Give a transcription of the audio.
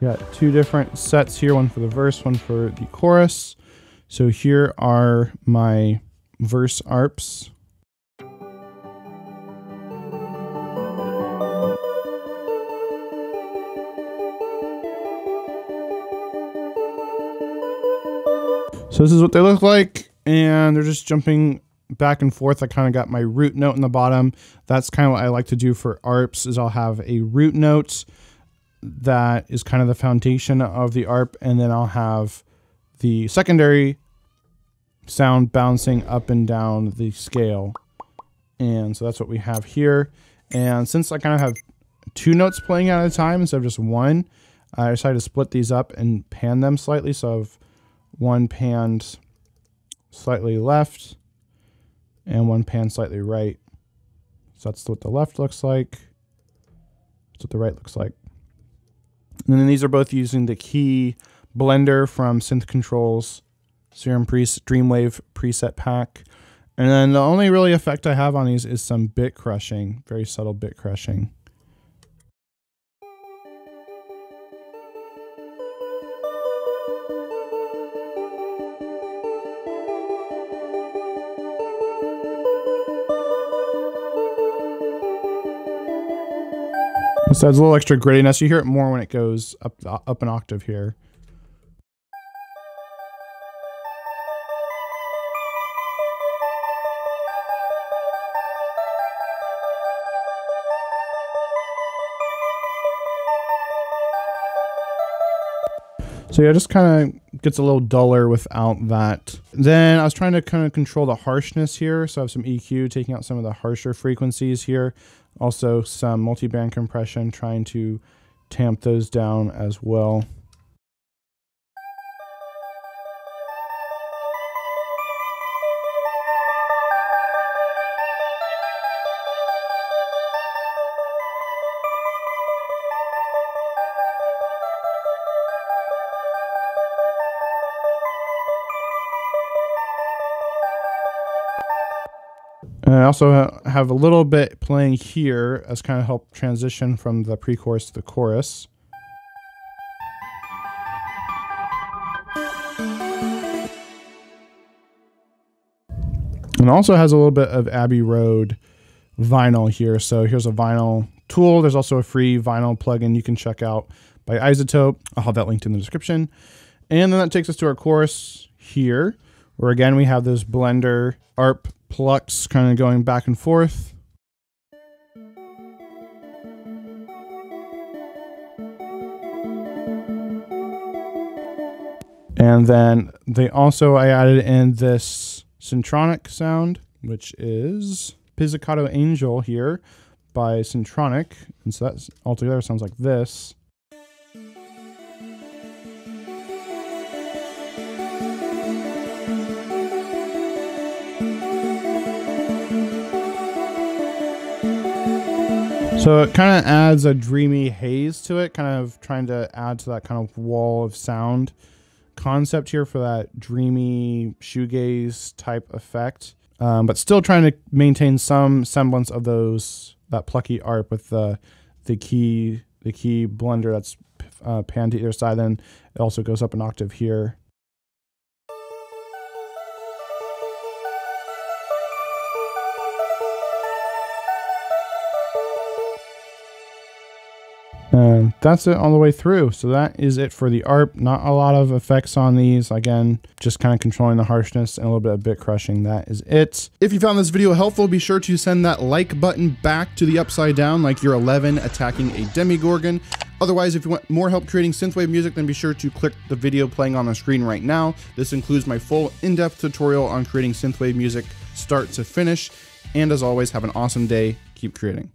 got two different sets here, one for the verse, one for the chorus. So here are my verse arps. So this is what they look like, and they're just jumping back and forth. I kind of got my root note in the bottom. That's kind of what I like to do for ARPs is I'll have a root note that is kind of the foundation of the ARP, and then I'll have the secondary sound bouncing up and down the scale. And so that's what we have here. And since I kind of have two notes playing at a time instead of just one, I decided to split these up and pan them slightly. So I've one panned slightly left and one pan slightly right. So that's what the left looks like. That's what the right looks like. And then these are both using the key blender from Synth Controls Serum preset Dreamwave preset pack. And then the only really effect I have on these is some bit crushing, very subtle bit crushing. So adds a little extra grittiness. You hear it more when it goes up up an octave here. So yeah, it just kind of gets a little duller without that. Then I was trying to kind of control the harshness here. So I have some EQ taking out some of the harsher frequencies here. Also some multiband compression, trying to tamp those down as well. And I also have a little bit playing here as kind of help transition from the pre-chorus to the chorus. And also has a little bit of Abbey Road vinyl here. So here's a vinyl tool. There's also a free vinyl plugin you can check out by iZotope. I'll have that linked in the description. And then that takes us to our chorus here, where again we have this Blender ARP plucks kind of going back and forth. And then they also, I added in this Syntronik sound, which is Pizzicato Angel here by Syntronik. And so that altogether sounds like this. So it kind of adds a dreamy haze to it, kind of trying to add to that kind of wall of sound concept here for that dreamy shoegaze type effect. Um, but still trying to maintain some semblance of those that plucky art with the the key the key blender that's uh, panned to either side. Then it also goes up an octave here. And that's it all the way through. So that is it for the ARP. Not a lot of effects on these. Again, just kind of controlling the harshness and a little bit of bit crushing. That is it. If you found this video helpful, be sure to send that like button back to the upside down like you're 11 attacking a Demogorgon. Otherwise, if you want more help creating synthwave music, then be sure to click the video playing on the screen right now. This includes my full in-depth tutorial on creating synthwave music start to finish. And as always, have an awesome day. Keep creating.